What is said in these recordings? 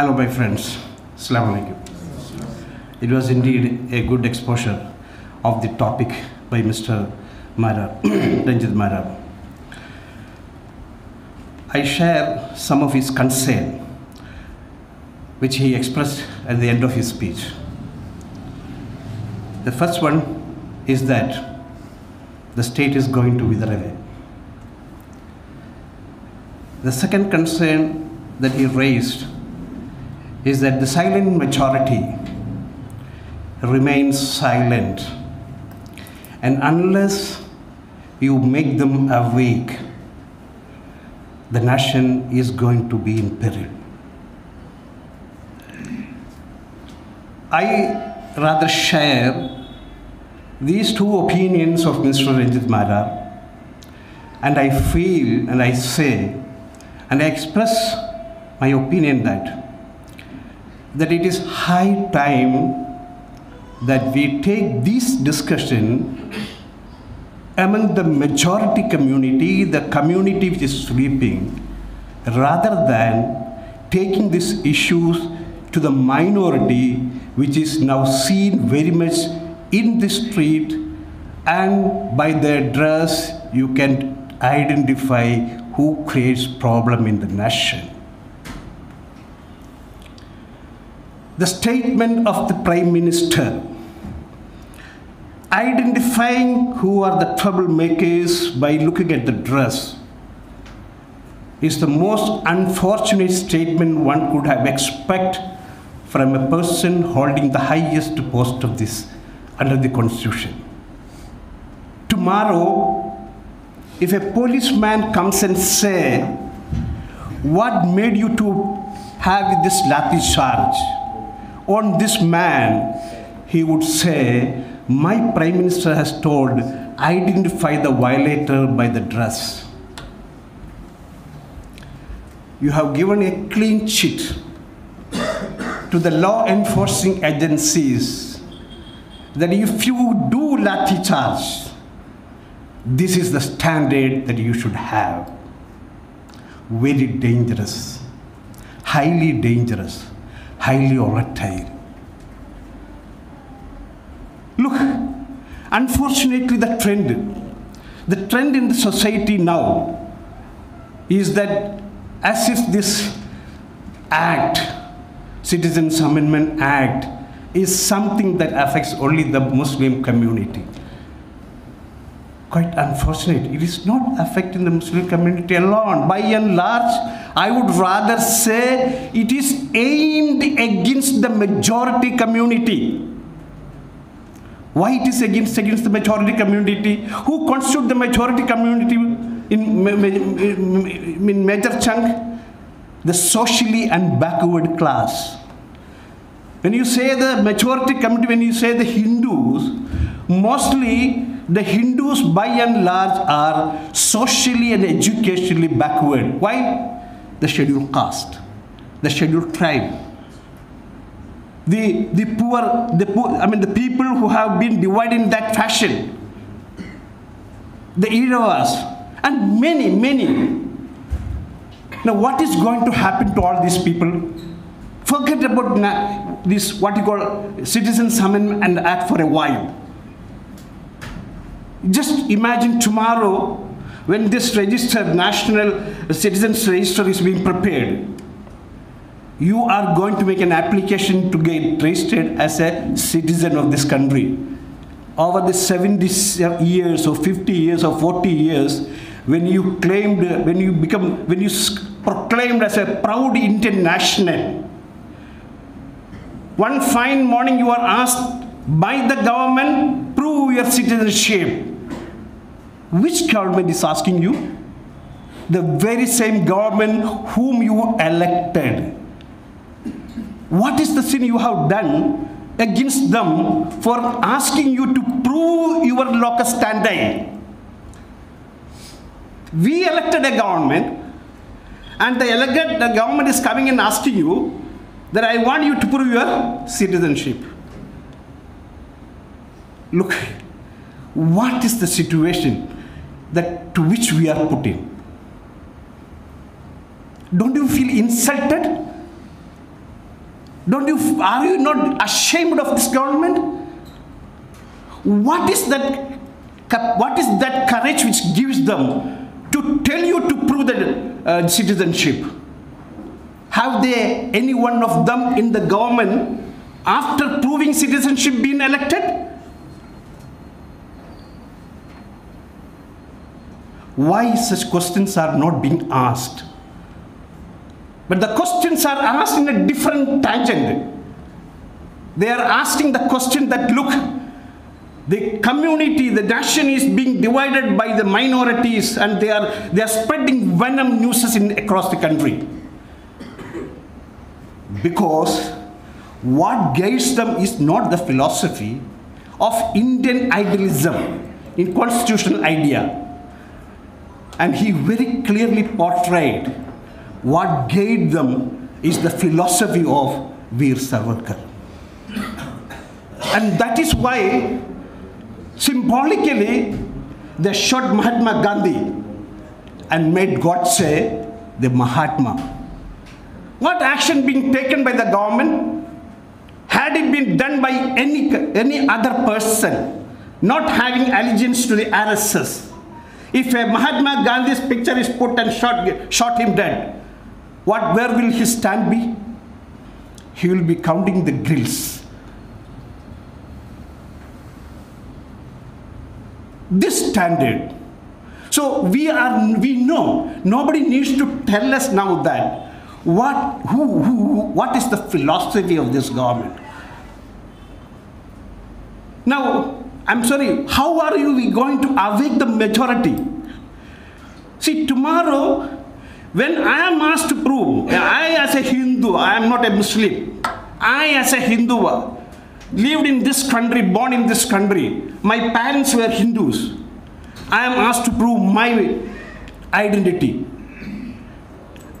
Hello, my friends. Assalamu alaikum. It was indeed a good exposure of the topic by Mr. Mara, Ranjit Mara. I share some of his concern, which he expressed at the end of his speech. The first one is that the state is going to wither away. The second concern that he raised is that the silent majority remains silent. And unless you make them awake, the nation is going to be in peril. I rather share these two opinions of Mr. Ranjit Mara, and I feel and I say and I express my opinion that that it is high time that we take this discussion among the majority community, the community which is sleeping, rather than taking these issues to the minority which is now seen very much in the street and by their dress you can identify who creates problem in the nation. The statement of the Prime Minister identifying who are the troublemakers by looking at the dress is the most unfortunate statement one could have expect from a person holding the highest post of this under the constitution. Tomorrow, if a policeman comes and say, what made you to have this lathi charge on this man, he would say, my prime minister has told, identify the violator by the dress. You have given a clean sheet to the law enforcing agencies that if you do lathi charge, this is the standard that you should have. Very dangerous, highly dangerous, highly volatile. Look, unfortunately, the trend, the trend in the society now is that as if this act, Citizens Amendment Act, is something that affects only the Muslim community. Quite unfortunate. It is not affecting the Muslim community alone. By and large, I would rather say it is aimed against the majority community. Why it is against against the majority community? Who constitute the majority community in, in major chunk? The socially and backward class. When you say the majority community, when you say the Hindus, mostly the Hindus by and large are socially and educationally backward. Why? The scheduled caste, the scheduled tribe, the, the poor, the poor, I mean the people who have been divided in that fashion, the Iravas, and many, many. Now what is going to happen to all these people? Forget about this, what you call Citizens Amendment and Act for a while. Just imagine tomorrow when this registered national citizens register is being prepared. You are going to make an application to get registered as a citizen of this country. Over the 70 years or 50 years or 40 years, when you claimed, when you become, when you proclaimed as a proud Indian national, one fine morning you are asked by the government, prove your citizenship. Which government is asking you? The very same government whom you elected. What is the sin you have done against them for asking you to prove your locus standi? We elected a government and the elected the government is coming and asking you that I want you to prove your citizenship. Look, what is the situation that to which we are put in? Don't you feel insulted? Don't you, are you not ashamed of this government? What is that, what is that courage which gives them to tell you to prove that uh, citizenship? Have they, any one of them in the government, after proving citizenship, been elected? Why such questions are not being asked? But the questions are asked in a different tangent. They are asking the question that look, the community, the nation is being divided by the minorities and they are, they are spreading venom news in, across the country. Because what guides them is not the philosophy of Indian idealism in constitutional idea. And he very clearly portrayed what guided them is the philosophy of Veer Savarkar. And that is why, symbolically, they shot Mahatma Gandhi and made Godse the Mahatma. What action being taken by the government? Had it been done by any, any other person, not having allegiance to the RSS, if a Mahatma Gandhi's picture is put and shot, shot him dead, what, where will his stand be? He will be counting the grills. This standard. So we are, we know, nobody needs to tell us now that what, who, who, what is the philosophy of this government. Now, I'm sorry, how are you going to awake the majority? See, tomorrow when I am asked to prove, I as a Hindu, I am not a Muslim, I as a Hindu lived in this country, born in this country, my parents were Hindus. I am asked to prove my identity.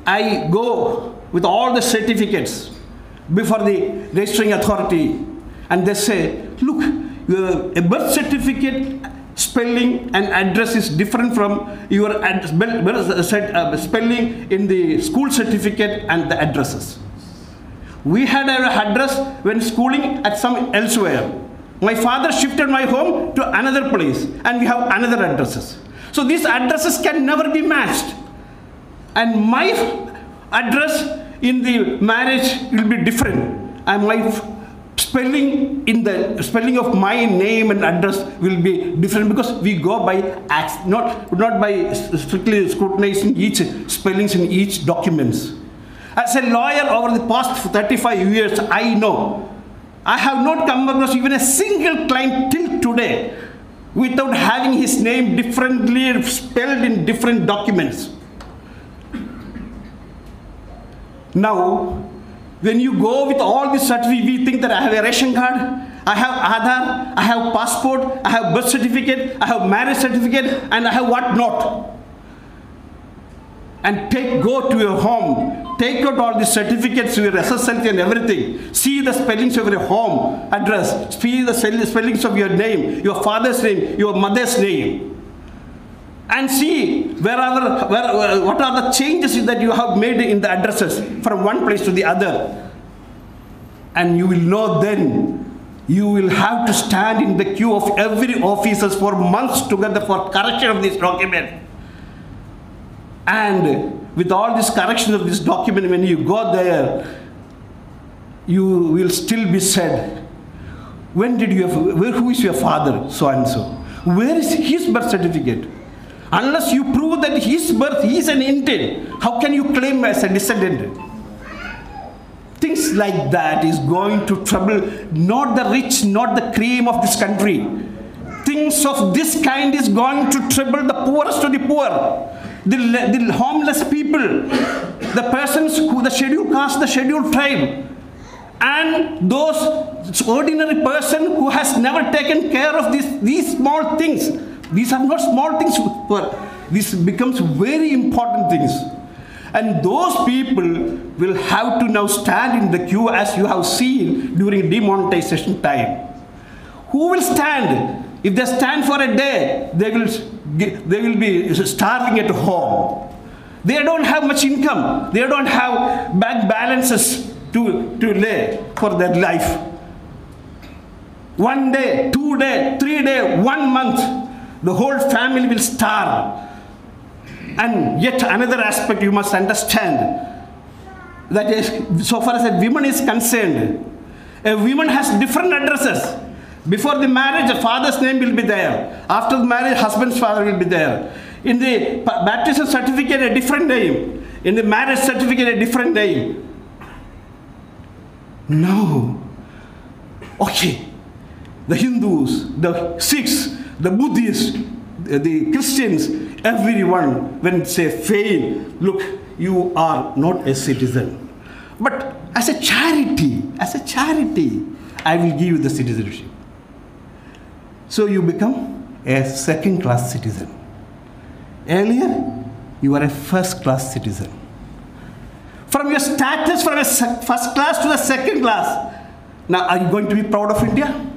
I go with all the certificates before the registering authority and they say, look, a birth certificate spelling and address is different from your uh, spelling in the school certificate and the addresses. We had our address when schooling at some elsewhere. My father shifted my home to another place and we have another addresses. So these addresses can never be matched. And my address in the marriage will be different. And my spelling in the spelling of my name and address will be different because we go by not not by strictly scrutinizing each spellings in each documents. As a lawyer over the past 35 years, I know I have not come across even a single client till today without having his name differently spelled in different documents. Now, when you go with all these certificates, we think that I have a ration card, I have Aadhaar, I have passport, I have birth certificate, I have marriage certificate, and I have what not. And take, go to your home, take out all the certificates, your SSLC and everything. See the spellings of your home address, see the spellings of your name, your father's name, your mother's name and see where are where, what are the changes that you have made in the addresses from one place to the other. And you will know then you will have to stand in the queue of every officers for months together for correction of this document. And with all this correction of this document, when you go there, you will still be said, when did you have, where, who is your father, so and so? Where is his birth certificate? Unless you prove that his birth, is an Indian, how can you claim as a descendant? Things like that is going to trouble not the rich, not the cream of this country. Things of this kind is going to trouble the poorest of the poor, the, the homeless people, the persons who the scheduled caste, the scheduled tribe, and those ordinary person who has never taken care of these, these small things these are not small things, but this becomes very important things. And those people will have to now stand in the queue as you have seen during demonetization time. Who will stand? If they stand for a day, they will, they will be starving at home. They don't have much income. They don't have bank balances to, to lay for their life. One day, two day, three day, one month, the whole family will starve. And yet another aspect you must understand that is, so far as a woman is concerned, a woman has different addresses. Before the marriage, the father's name will be there. After the marriage, husband's father will be there. In the baptism certificate, a different name. In the marriage certificate, a different name. No. Okay. The Hindus, the Sikhs, the Buddhists, uh, the Christians, everyone, when say fail, look, you are not a citizen. But as a charity, as a charity, I will give you the citizenship. So you become a second class citizen. Earlier, you were a first class citizen. From your status from a first class to the second class, now are you going to be proud of India?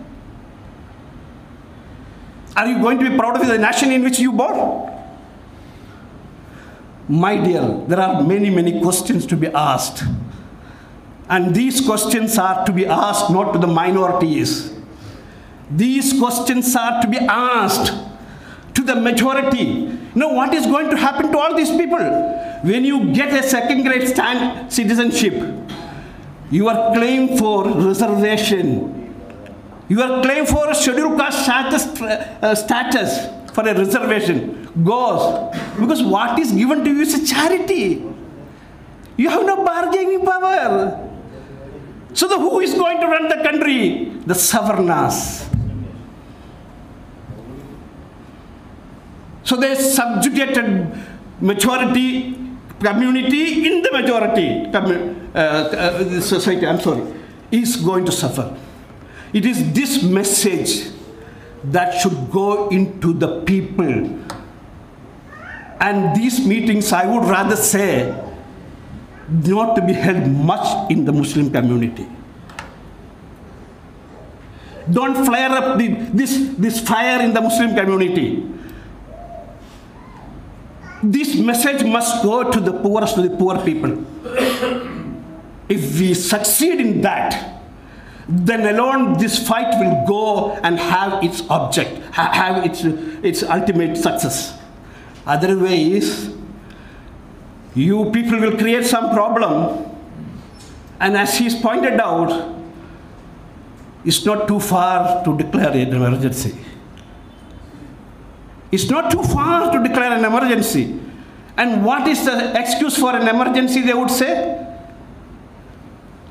Are you going to be proud of the nation in which you born? My dear, there are many, many questions to be asked. And these questions are to be asked not to the minorities. These questions are to be asked to the majority. Now, what is going to happen to all these people? When you get a second grade stand citizenship, your claim for reservation, your claim for a scheduled caste status, uh, status for a reservation goes because what is given to you is a charity. You have no bargaining power. So the, who is going to run the country? The Savarnas. So they subjugated majority community in the majority uh, uh, society, I'm sorry, is going to suffer. It is this message that should go into the people. And these meetings, I would rather say, not to be held much in the Muslim community. Don't flare up the, this, this fire in the Muslim community. This message must go to the poorest, to the poor people. if we succeed in that, then alone this fight will go and have its object, have its, its ultimate success. Otherwise, you people will create some problem. And as he's pointed out, it's not too far to declare an emergency. It's not too far to declare an emergency. And what is the excuse for an emergency, they would say?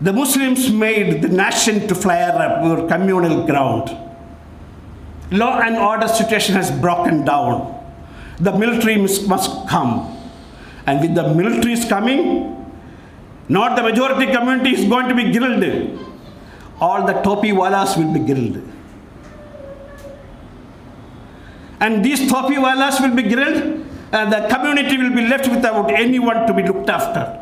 The Muslims made the nation to flare up or communal ground. Law and order situation has broken down. The military must come. And with the military coming, not the majority community is going to be grilled. All the topi walas will be grilled. And these topi walas will be grilled, and the community will be left without anyone to be looked after.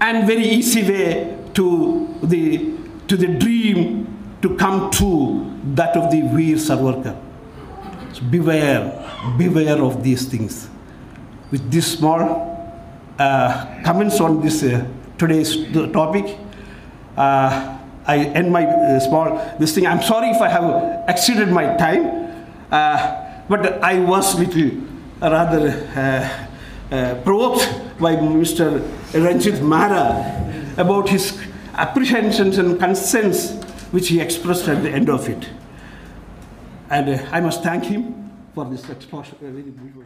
And very easy way to the, to the dream to come true, that of the Veer Savarkar. So beware, beware of these things with this small uh, comments on this uh, today's topic. Uh, I end my uh, small this thing. I'm sorry if I have exceeded my time, uh, but I was little rather uh, provoked by Mr. Ranjit Mehra about his apprehensions and concerns which he expressed at the end of it. And uh, I must thank him for this exposure. Uh, Beautiful.